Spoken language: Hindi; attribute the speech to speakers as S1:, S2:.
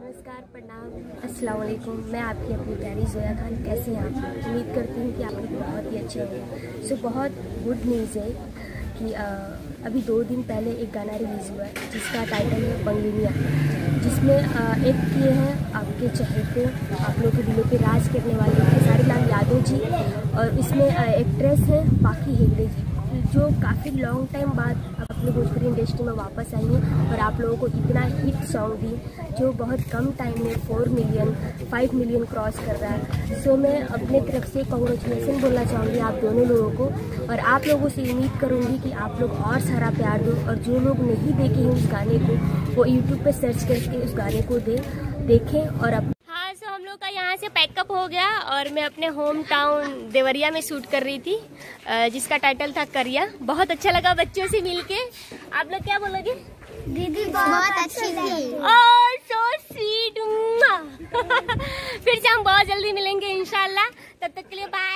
S1: नमस्कार प्रणाम। अस्सलाम वालेकुम मैं आपकी अपनी प्यारी जोया खान। कैसे हैं आप? उम्मीद करती हूँ कि आप लोग बहुत ही अच्छे होंगे। सो बहुत गुड न्यूज़ है कि आ, अभी दो दिन पहले एक गाना रिलीज़ हुआ है जिसका टाइटल है बंगलिनिया जिसमें आ, एक किए हैं आपके चहेते आप लोगों के दिलों पे राज करने वाले खेसारी लाल यादव जी और इसमें एक्ट्रेस है पाखी हेगड़े जी जो काफ़ी लॉन्ग टाइम बाद भोजपुरी इंडस्ट्री में वापस आई हैं और आप लोगों को इतना हिट सॉन्ग दी जो बहुत कम टाइम में four million five million cross कर रहा है। सो मैं अपने तरफ़ से कॉन्ग्रेचुलेसन बोलना चाहूँगी आप दोनों लोगों को और आप लोगों से उम्मीद करूँगी कि आप लोग और सारा प्यार दो और जो लोग नहीं देखे हैं उस गाने को, वो यूट्यूब पर सर्च करके उस गाने को दे, देखें और अपने का यहाँ से पैकअप हो गया और मैं अपने होम टाउन देवरिया में शूट कर रही थी जिसका टाइटल था करिया। बहुत अच्छा लगा बच्चों से मिलके। आप लोग क्या बोलोगे?
S2: दीदी बहुत अच्छी थी।
S1: और सो स्वीट फिर से हम बहुत जल्दी मिलेंगे इनशाला तब तक के लिए बाय